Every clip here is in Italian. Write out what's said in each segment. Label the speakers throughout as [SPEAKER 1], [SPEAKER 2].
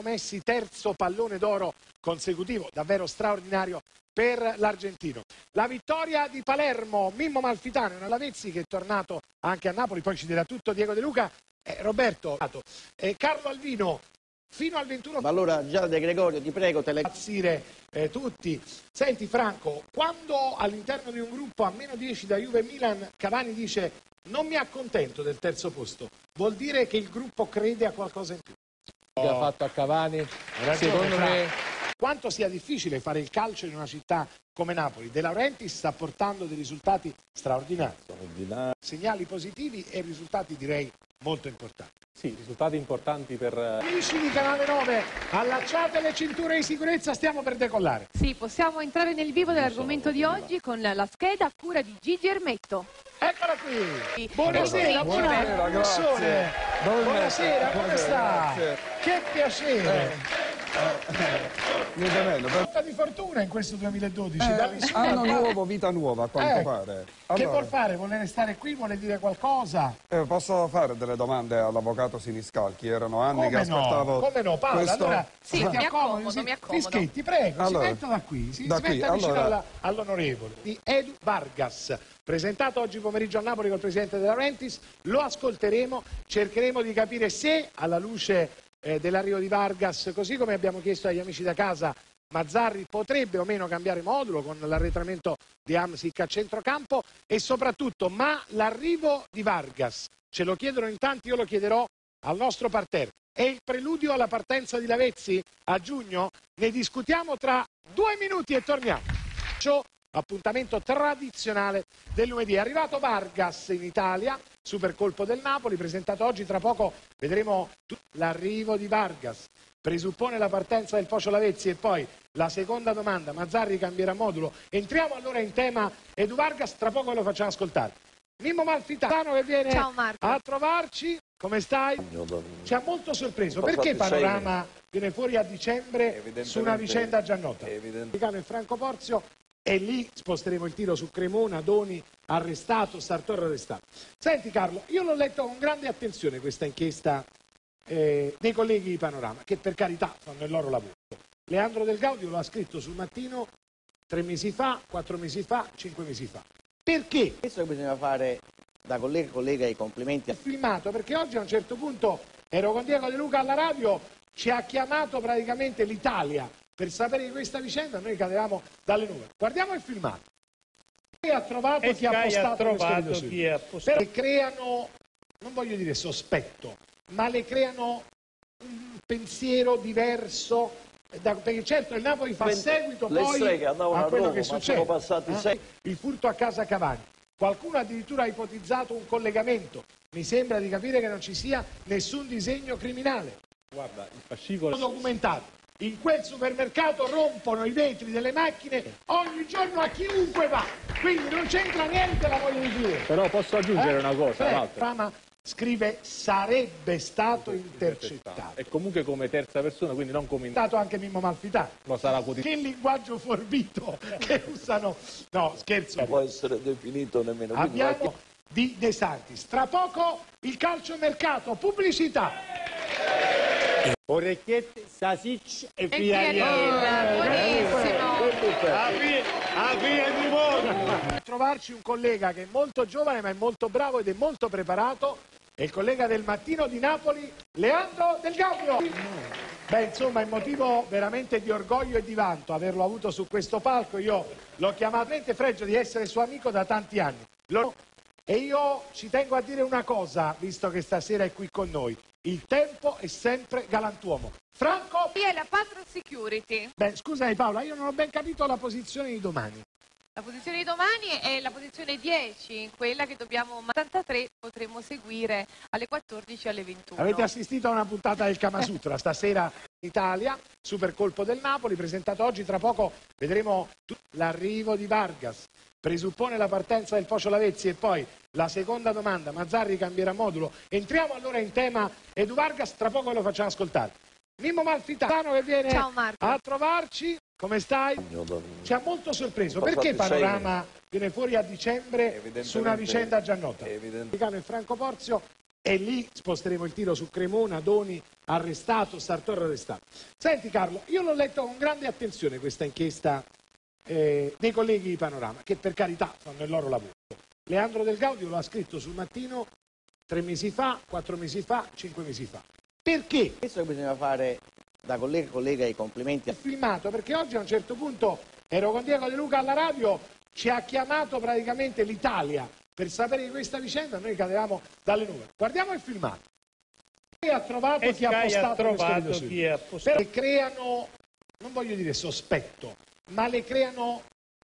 [SPEAKER 1] Leo Messi, terzo pallone d'oro consecutivo, davvero straordinario per l'argentino. La vittoria di Palermo, Mimmo Malfitano, una Lavezzi che è tornato anche a Napoli, poi ci dirà tutto Diego De Luca. Eh, Roberto, eh, Carlo Alvino, fino al 21
[SPEAKER 2] Ma allora già De Gregorio ti prego te le...
[SPEAKER 1] impazzire eh, tutti. Senti Franco, quando all'interno di un gruppo a meno 10 da Juve Milan Cavani dice non mi accontento del terzo posto, vuol dire che il gruppo crede a qualcosa in più.
[SPEAKER 3] Che ha fatto a Cavani,
[SPEAKER 1] ragione,
[SPEAKER 3] secondo me
[SPEAKER 1] Quanto sia difficile fare il calcio in una città come Napoli, De Laurentiis sta portando dei risultati straordinari, segnali positivi e risultati direi molto importanti.
[SPEAKER 3] sì, risultati importanti per
[SPEAKER 1] Amici di Canale 9, allacciate le cinture di sicurezza, stiamo per decollare.
[SPEAKER 4] Sì, possiamo entrare nel vivo dell'argomento di oggi con la scheda a cura di Gigi Ermetto.
[SPEAKER 1] Eccola qui!
[SPEAKER 4] Sì.
[SPEAKER 1] Buonasera,
[SPEAKER 4] Buonasera,
[SPEAKER 1] buonasera,
[SPEAKER 5] grazie.
[SPEAKER 1] professore.
[SPEAKER 5] Dove
[SPEAKER 1] Buonasera,
[SPEAKER 5] metto?
[SPEAKER 1] come sta?
[SPEAKER 5] Grazie.
[SPEAKER 1] Che piacere!
[SPEAKER 5] Niente meno. Per...
[SPEAKER 1] Di fortuna in questo 2012,
[SPEAKER 5] Eh, anno nuovo, vita nuova, a quanto
[SPEAKER 1] Eh,
[SPEAKER 5] pare.
[SPEAKER 1] Che
[SPEAKER 5] Allora,
[SPEAKER 1] vuol fare? Vuole restare qui? Vuole dire qualcosa?
[SPEAKER 5] eh, posso fare delle domande all'avvocato Siniscalchi? Erano anni
[SPEAKER 1] Come
[SPEAKER 5] che aspettavo
[SPEAKER 1] no? Come no? Paola,
[SPEAKER 5] questo...
[SPEAKER 1] allora
[SPEAKER 4] Sì,
[SPEAKER 1] se ti
[SPEAKER 4] mi
[SPEAKER 1] accomodi,
[SPEAKER 4] accomodo, mi accomodo.
[SPEAKER 1] Fischetti, prego,
[SPEAKER 5] Allora,
[SPEAKER 1] si metta da qui, si,
[SPEAKER 5] da
[SPEAKER 1] si
[SPEAKER 5] qui,
[SPEAKER 1] metta vicino
[SPEAKER 5] allora-
[SPEAKER 1] alla- all'onorevole di Edu Vargas, presentato oggi pomeriggio a Napoli col presidente della Rentis, lo ascolteremo, cercheremo di capire se alla luce eh, dell'arrivo di Vargas, così come abbiamo chiesto agli amici da casa, Mazzarri potrebbe o meno cambiare modulo con l'arretramento di Amsic a centrocampo e soprattutto, ma l'arrivo di Vargas, ce lo chiedono in tanti, io lo chiederò al nostro parterre. È il preludio alla partenza di Lavezzi a giugno? Ne discutiamo tra due minuti e torniamo. Appuntamento tradizionale del lunedì. È arrivato Vargas in Italia, super colpo del Napoli, presentato oggi. Tra poco vedremo l'arrivo di Vargas. Presuppone la partenza del Pocio Lavezzi e poi la seconda domanda, Mazzarri cambierà modulo. Entriamo allora in tema Edu Vargas, tra poco ve lo facciamo ascoltare. Mimmo Malfitano che viene a trovarci, come stai? Ci ha molto sorpreso. Perché Panorama viene fuori a dicembre su una vicenda già nota? Americano e Franco Porzio e lì sposteremo il tiro su Cremona, Doni arrestato, Sartor arrestato. Senti Carlo, io l'ho letto con grande attenzione questa inchiesta eh, dei colleghi di Panorama, che per carità fanno il loro lavoro. Leandro Del Gaudio lo ha scritto sul mattino tre mesi fa, quattro mesi fa, cinque mesi fa. Perché?
[SPEAKER 2] Questo che bisogna fare da collega a collega i complimenti.
[SPEAKER 1] Ho filmato perché oggi a un certo punto ero con Diego De Luca alla radio, ci ha chiamato praticamente l'Italia per sapere di questa vicenda, noi cadevamo dalle nuvole. Guardiamo il filmato. Chi ha trovato
[SPEAKER 6] E
[SPEAKER 1] chi ha postato
[SPEAKER 6] chi ha postato.
[SPEAKER 1] Però creano, non voglio dire sospetto, ma le creano un pensiero diverso. da- perché certo il Napoli fa seguito
[SPEAKER 7] le
[SPEAKER 1] poi
[SPEAKER 7] streghe andavano
[SPEAKER 1] a quello
[SPEAKER 7] Roma,
[SPEAKER 1] che
[SPEAKER 7] ma
[SPEAKER 1] succede.
[SPEAKER 7] sono passati
[SPEAKER 1] Eh?
[SPEAKER 7] sei-
[SPEAKER 1] Il furto a casa Cavani. Qualcuno addirittura ha ipotizzato un collegamento. Mi sembra di capire che non ci sia nessun disegno criminale
[SPEAKER 3] guarda, il fascicolo
[SPEAKER 1] documentato. In quel supermercato rompono i vetri delle macchine ogni giorno a chiunque va. Quindi non c'entra niente la voglia di dire.
[SPEAKER 3] Però posso aggiungere una cosa, Walter.
[SPEAKER 1] Frama scrive sarebbe stato intercettato.
[SPEAKER 3] E comunque come terza persona, quindi non come in...
[SPEAKER 1] Stato anche Mimmo Malfitano.
[SPEAKER 3] lo sarà quotidiano.
[SPEAKER 1] Che linguaggio forbito che usano. No, scherzo.
[SPEAKER 7] Non può essere definito nemmeno
[SPEAKER 1] Abbiamo di De Santis. Tra poco il calciomercato, pubblicità.
[SPEAKER 6] Orecchiette, Sasic e
[SPEAKER 4] buonissimo.
[SPEAKER 6] A fine, di moda.
[SPEAKER 1] trovarci un collega che è molto giovane ma è molto bravo ed è molto preparato, è il collega del mattino di Napoli, Leandro Del Gaudio. Beh, insomma, è motivo veramente di orgoglio e di vanto averlo avuto su questo palco. Io l'ho chiamato veramente fregio di essere suo amico da tanti anni. Lo- E io ci tengo a dire una cosa, visto che stasera è qui con noi. Il tempo è sempre galantuomo. Franco,
[SPEAKER 4] Qui è la Patro Security.
[SPEAKER 1] beh, scusami Paola, io non ho ben capito la posizione di domani.
[SPEAKER 4] La posizione di domani è la posizione 10, quella che dobbiamo 83 potremo seguire alle 14 e alle 21.
[SPEAKER 1] Avete assistito a una puntata del Kama Sutra stasera Italia, super colpo del Napoli, presentato oggi, tra poco vedremo l'arrivo di Vargas. Presuppone la partenza del Pocio Lavezzi e poi la seconda domanda, Mazzarri cambierà modulo. Entriamo allora in tema Edu Vargas, tra poco ve lo facciamo ascoltare. Mimmo Malfitano che viene a trovarci, come stai? Ci ha molto sorpreso. Perché Panorama viene fuori a dicembre su una
[SPEAKER 7] Evidentemente-
[SPEAKER 1] vicenda già nota?
[SPEAKER 7] evidente-
[SPEAKER 1] Americano e Franco Porzio e lì sposteremo il tiro su Cremona, Doni arrestato, Sartor arrestato. Senti Carlo, io l'ho letto con grande attenzione questa inchiesta eh, dei colleghi di Panorama, che per carità fanno il loro lavoro. Leandro Del Gaudio lo ha scritto sul mattino tre mesi fa, quattro mesi fa, cinque mesi fa. Perché?
[SPEAKER 2] Questo bisogna fare da collega a collega i complimenti.
[SPEAKER 1] Ho filmato perché oggi a un certo punto ero con Diego De Luca alla radio, ci ha chiamato praticamente l'Italia per sapere di questa vicenda, noi cadevamo dalle nuvole. Guardiamo il filmato. Chi ha trovato
[SPEAKER 6] E
[SPEAKER 1] chi ha
[SPEAKER 6] ha
[SPEAKER 1] postato questo
[SPEAKER 6] trovato chi ha postato.
[SPEAKER 1] Però creano, non voglio dire sospetto, ma le creano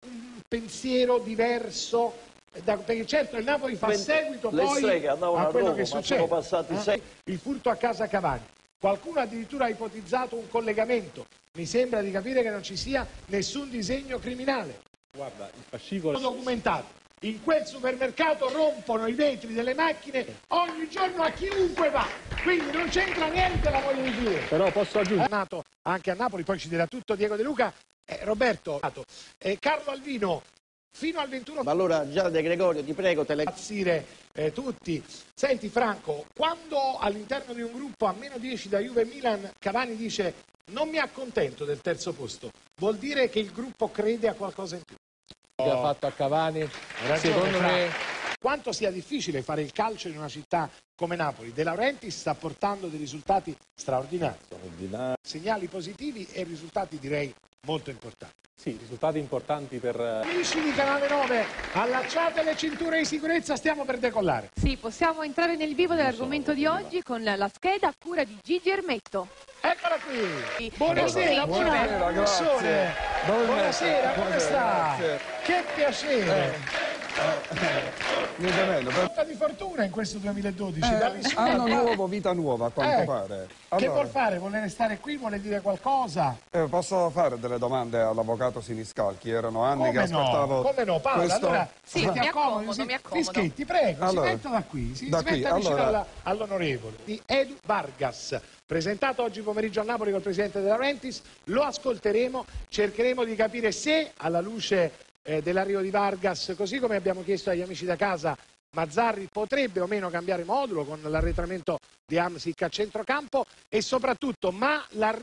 [SPEAKER 1] un pensiero diverso. da- perché certo il Napoli fa seguito
[SPEAKER 7] le
[SPEAKER 1] poi
[SPEAKER 7] streghe andavano
[SPEAKER 1] a quello
[SPEAKER 7] Roma,
[SPEAKER 1] che succede. Eh?
[SPEAKER 7] sei-
[SPEAKER 1] Il furto a casa Cavani. Qualcuno addirittura ha ipotizzato un collegamento. Mi sembra di capire che non ci sia nessun disegno criminale
[SPEAKER 3] Guarda, il fascicolo...
[SPEAKER 1] documentato. In quel supermercato rompono i vetri delle macchine ogni giorno a chiunque va. Quindi non c'entra niente la voglia di dire.
[SPEAKER 3] Però posso aggiungere...
[SPEAKER 1] È nato anche a Napoli, poi ci dirà tutto Diego De Luca. Eh, Roberto, eh, Carlo Alvino, fino al 21
[SPEAKER 2] Ma allora Giada De Gregorio, ti prego, tele...
[SPEAKER 1] impazzire eh, tutti. Senti Franco, quando all'interno di un gruppo a meno 10 da Juve e Milan Cavani dice non mi accontento del terzo posto, vuol dire che il gruppo crede a qualcosa in più.
[SPEAKER 3] Che ha fatto a Cavani,
[SPEAKER 1] ragione,
[SPEAKER 3] secondo me
[SPEAKER 1] Quanto sia difficile fare il calcio in una città come Napoli, De Laurentiis sta portando dei risultati straordinari,
[SPEAKER 7] straordinario.
[SPEAKER 1] segnali positivi e risultati direi molto importanti.
[SPEAKER 3] sì, risultati importanti per...
[SPEAKER 1] Amici di Canale 9, allacciate le cinture di sicurezza, stiamo per decollare.
[SPEAKER 4] Sì, possiamo entrare nel vivo dell'argomento di oggi con la scheda a cura di Gigi Ermetto.
[SPEAKER 1] Eccola qui! Buonasera,
[SPEAKER 4] Buonasera,
[SPEAKER 1] buonasera!
[SPEAKER 5] Dove
[SPEAKER 1] Buonasera, come sta? Che piacere!
[SPEAKER 5] Niente meno. Per...
[SPEAKER 1] Di fortuna in questo 2012,
[SPEAKER 5] Eh, anno nuovo, vita nuova, a quanto
[SPEAKER 1] Eh,
[SPEAKER 5] pare.
[SPEAKER 1] Che
[SPEAKER 5] Allora,
[SPEAKER 1] vuol fare? Vuole restare qui? Vuole dire qualcosa?
[SPEAKER 5] eh, posso fare delle domande all'avvocato Siniscalchi? Erano anni che
[SPEAKER 1] Come no?
[SPEAKER 5] aspettavo
[SPEAKER 1] Come no? Paola,
[SPEAKER 5] questo...
[SPEAKER 1] allora
[SPEAKER 4] Sì,
[SPEAKER 1] si
[SPEAKER 4] mi accomodo,
[SPEAKER 1] si-
[SPEAKER 4] mi accomodo.
[SPEAKER 1] Fischetti, prego,
[SPEAKER 5] Allora,
[SPEAKER 1] si metta da qui, si,
[SPEAKER 5] da
[SPEAKER 1] si
[SPEAKER 5] qui,
[SPEAKER 1] metta vicino
[SPEAKER 5] allora-
[SPEAKER 1] alla- all'onorevole. Di Edu Vargas, presentato oggi pomeriggio a Napoli col presidente della Rentis, lo ascolteremo, cercheremo di capire se alla luce eh, dell'arrivo di Vargas, così come abbiamo chiesto agli amici da casa, Mazzarri potrebbe o meno cambiare modulo con l'arretramento di Amsic a centrocampo e soprattutto, ma l'arrivo